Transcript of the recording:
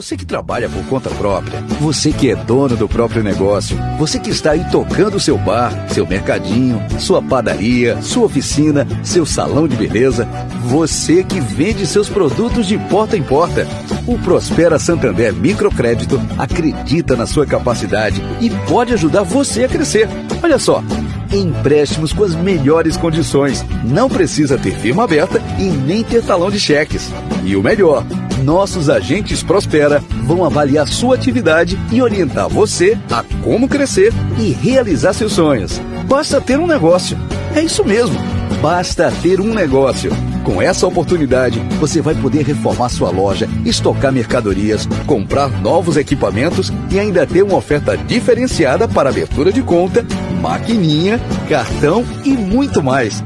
Você que trabalha por conta própria, você que é dono do próprio negócio, você que está aí tocando seu bar, seu mercadinho, sua padaria, sua oficina, seu salão de beleza, você que vende seus produtos de porta em porta. O Prospera Santander Microcrédito acredita na sua capacidade e pode ajudar você a crescer. Olha só, empréstimos com as melhores condições. Não precisa ter firma aberta e nem ter talão de cheques. E o melhor, nossos agentes Prospera vão avaliar sua atividade e orientar você a como crescer e realizar seus sonhos. Basta ter um negócio. É isso mesmo. Basta ter um negócio. Com essa oportunidade, você vai poder reformar sua loja, estocar mercadorias, comprar novos equipamentos e ainda ter uma oferta diferenciada para abertura de conta, maquininha, cartão e muito mais.